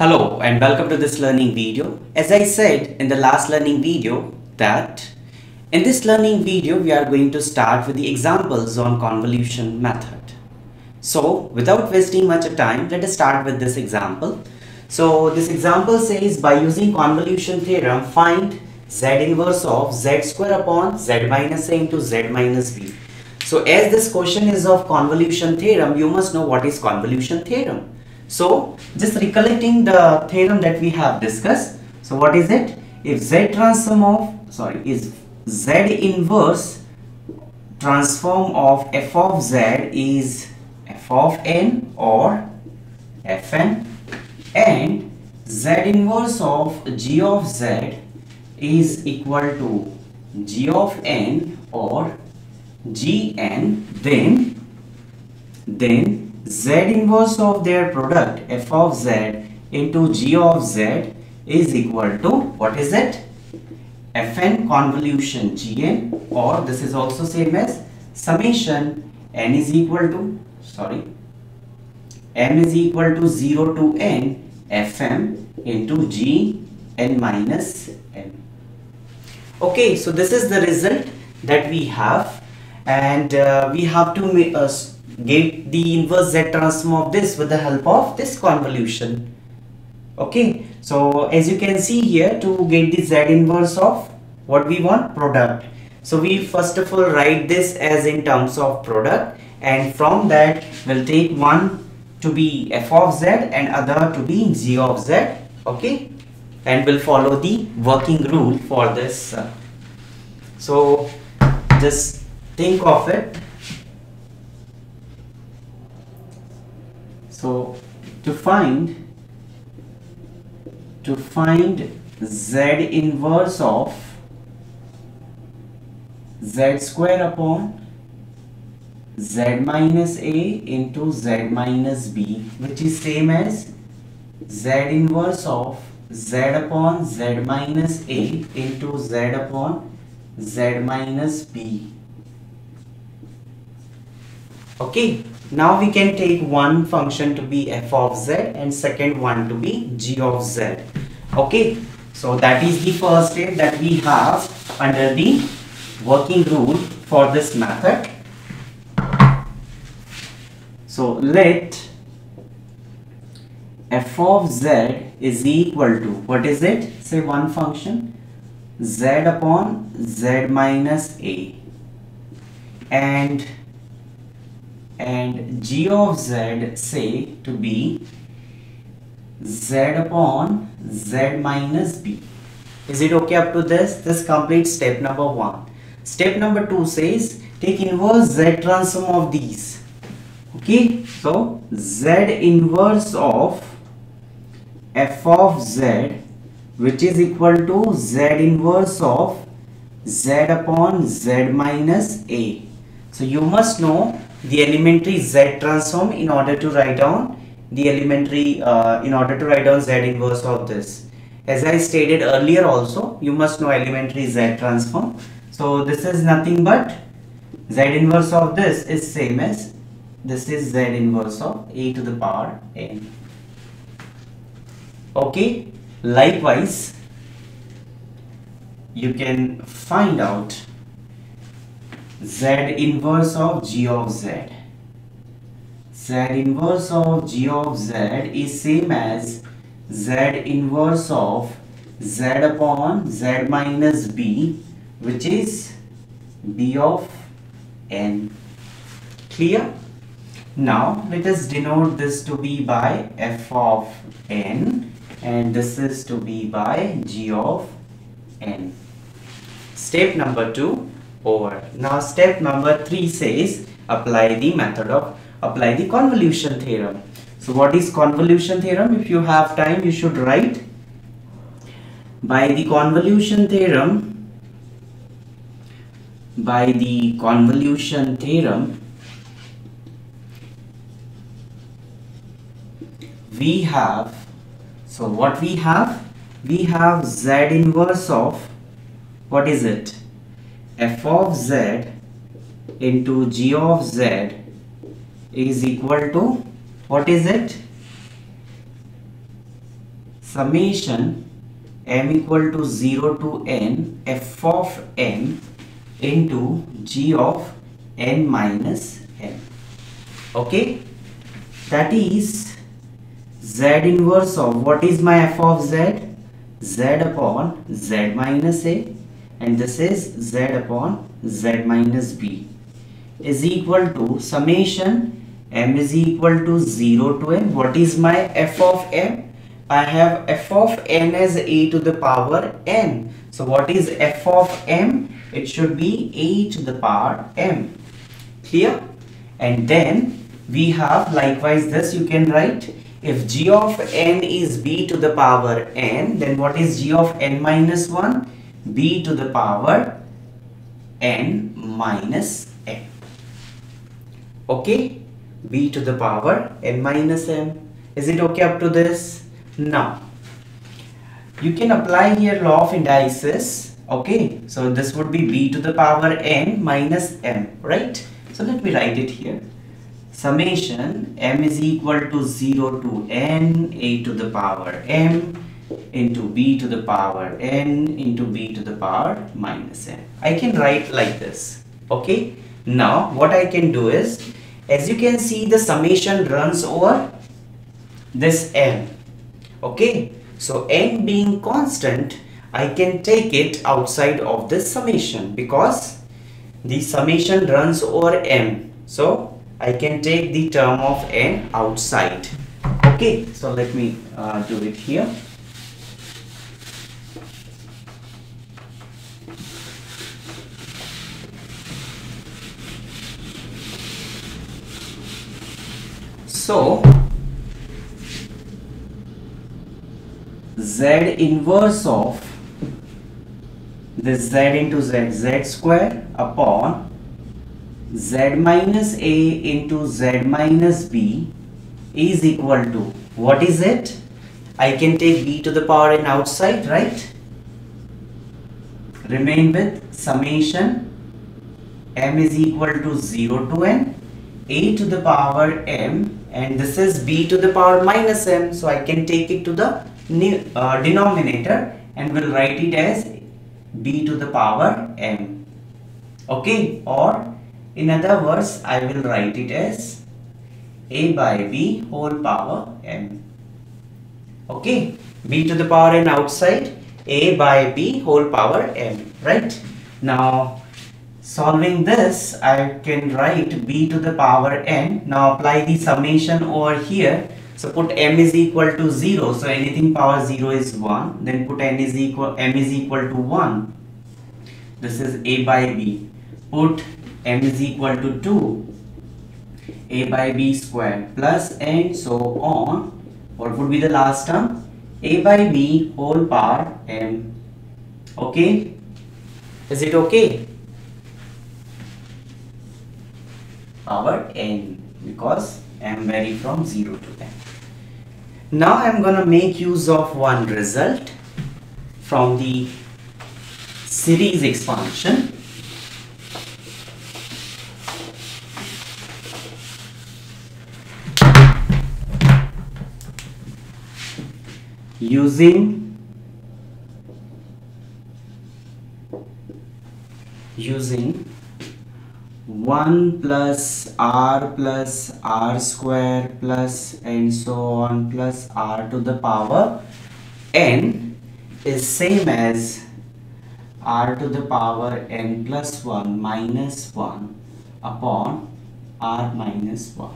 Hello and welcome to this learning video. As I said in the last learning video that in this learning video we are going to start with the examples on convolution method. So without wasting much of time let us start with this example. So this example says by using convolution theorem find z inverse of z square upon z minus a into z minus b. So as this question is of convolution theorem you must know what is convolution theorem. So just recollecting the theorem that we have discussed. So what is it? If Z transform of, sorry, is Z inverse transform of f of Z is f of n or fn and Z inverse of g of Z is equal to g of n or gn then then z inverse of their product f of z into g of z is equal to what is it? Fn convolution gn or this is also same as summation n is equal to sorry m is equal to 0 to n fm into g n minus n. Okay so this is the result that we have and uh, we have to make us get the inverse z transform of this with the help of this convolution. Okay? So as you can see here to get the z inverse of what we want? Product. So we first of all write this as in terms of product and from that we'll take one to be f of z and other to be g of z. Okay? And we'll follow the working rule for this so just think of it So to find to find z inverse of z square upon z minus a into z minus b which is same as z inverse of z upon z minus a into z upon z minus b. Okay now we can take one function to be f of z and second one to be g of z. Okay, so that is the first step that we have under the working rule for this method. So let f of z is equal to what is it? Say one function z upon z minus a and and g of z say to be z upon z minus b. Is it okay up to this? This completes step number one. Step number two says take inverse z transform of these. Okay, so z inverse of f of z which is equal to z inverse of z upon z minus a. So you must know the elementary z transform in order to write down the elementary uh, in order to write down z inverse of this. As I stated earlier also you must know elementary z transform. So this is nothing but z inverse of this is same as this is z inverse of a to the power n. Okay? Likewise you can find out z inverse of g of z. z inverse of g of z is same as z inverse of z upon z minus b which is b of n. Clear? Now let us denote this to be by f of n and this is to be by g of n. Step number 2 over. Now step number 3 says apply the method of apply the convolution theorem. So what is convolution theorem? If you have time you should write by the convolution theorem by the convolution theorem we have so what we have we have z inverse of what is it f of z into g of z is equal to what is it? Summation m equal to 0 to n f of n into g of n minus n okay? That is z inverse of what is my f of z? Z upon z minus a and this is z upon z minus b is equal to summation m is equal to 0 to n. What is my f of m? I have f of n as a to the power n. So what is f of m? It should be a to the power m. Clear? And then we have likewise this. You can write if g of n is b to the power n then what is g of n minus 1 b to the power n minus m. okay? b to the power n minus m. Is it okay up to this? Now you can apply here law of indices. Okay? So this would be b to the power n minus m right? So let me write it here. Summation m is equal to 0 to n a to the power m into b to the power n into b to the power minus n. I can write like this. Okay. Now what I can do is as you can see the summation runs over this n. Okay. So n being constant I can take it outside of this summation because the summation runs over m. So I can take the term of n outside. Okay, so let me uh, do it here. So, z inverse of this z into z, z square upon z minus a into z minus b is equal to what is it? I can take b to the power n outside right? Remain with summation. M is equal to 0 to n. A to the power m and this is b to the power minus m so I can take it to the uh, denominator and will write it as b to the power m okay or in other words, I will write it as a by b whole power m. Okay, b to the power n outside, a by b whole power m, right? Now, solving this, I can write b to the power n. Now, apply the summation over here. So, put m is equal to 0. So, anything power 0 is 1. Then put n is equal, m is equal to 1. This is a by b. Put m is equal to 2 a by b square plus and so on what would be the last term a by b whole power m okay is it okay power n because m vary from 0 to n. Now i'm gonna make use of one result from the series expansion. Using using 1 plus r plus r square plus and so on plus r to the power n is same as r to the power n plus 1 minus 1 upon r minus 1.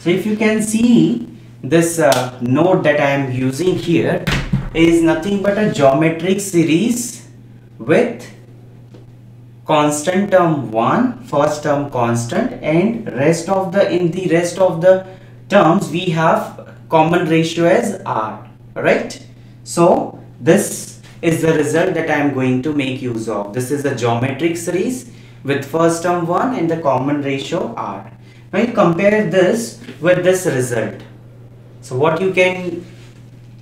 So if you can see this uh, node that I am using here is nothing but a geometric series with constant term 1 first term constant and rest of the in the rest of the terms we have common ratio as r right? So this is the result that I am going to make use of. This is a geometric series with first term 1 and the common ratio r. You compare this with this result. So what you can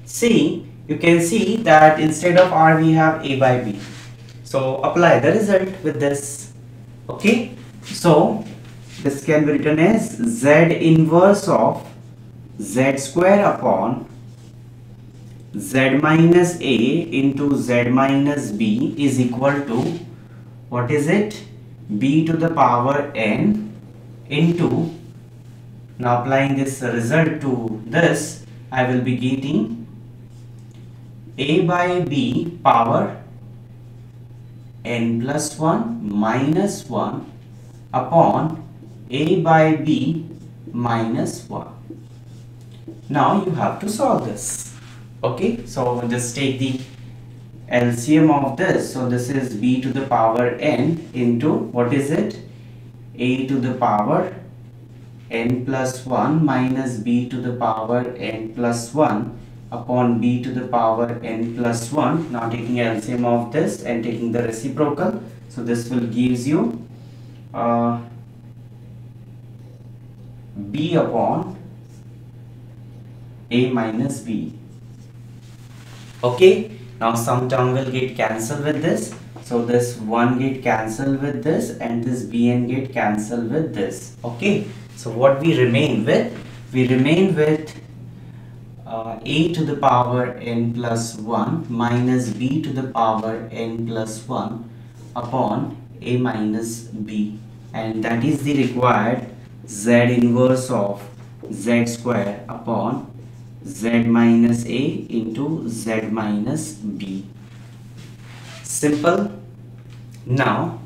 see, you can see that instead of R we have A by B. So apply the result with this. Okay. So this can be written as Z inverse of Z square upon z minus a into z minus b is equal to what is it b to the power n into now applying this result to this I will be getting a by b power n plus 1 minus 1 upon a by b minus 1 now you have to solve this. Okay so just take the LCM of this. So this is b to the power n into what is it? a to the power n plus 1 minus b to the power n plus 1 upon b to the power n plus 1 now taking LCM of this and taking the reciprocal. So this will gives you uh, b upon a minus b. Okay now some term will get cancelled with this. So this 1 get cancelled with this and this bn get cancelled with this. Okay so what we remain with? We remain with a to the power n plus 1 minus b to the power n plus 1 upon a minus b and that is the required z inverse of z square upon z minus a into z minus b. Simple. Now,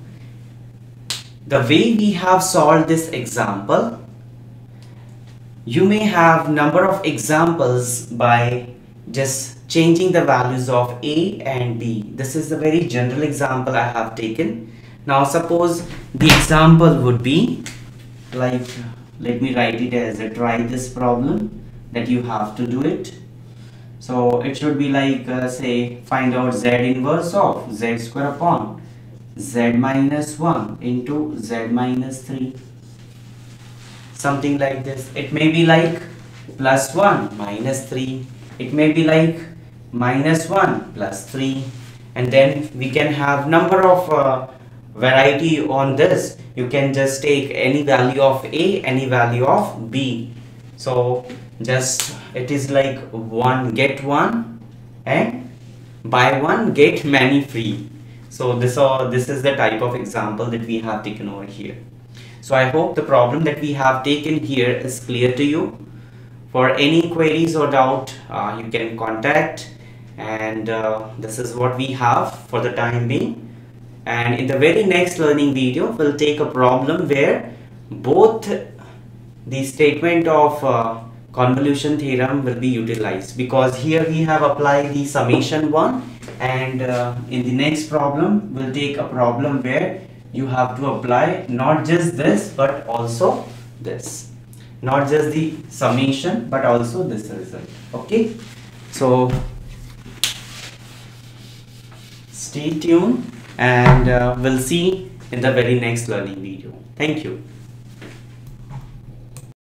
the way we have solved this example, you may have number of examples by just changing the values of a and b. This is a very general example I have taken. Now suppose the example would be like, let me write it as a try this problem that you have to do it so it should be like uh, say find out z inverse of z square upon z minus 1 into z minus 3 something like this. It may be like plus 1 minus 3 it may be like minus 1 plus 3 and then we can have number of uh, variety on this. You can just take any value of a any value of b. So just it is like one get one and buy one get many free. So this or this is the type of example that we have taken over here so i hope the problem that we have taken here is clear to you. For any queries or doubt uh, you can contact. And uh, this is what we have for the time being. And in the very next learning video we'll take a problem where both the statement of uh, convolution theorem will be utilized. Because here we have applied the summation one. And uh, in the next problem we'll take a problem where you have to apply not just this but also this. Not just the summation but also this result. Okay? So stay tuned and uh, we'll see in the very next learning video. Thank you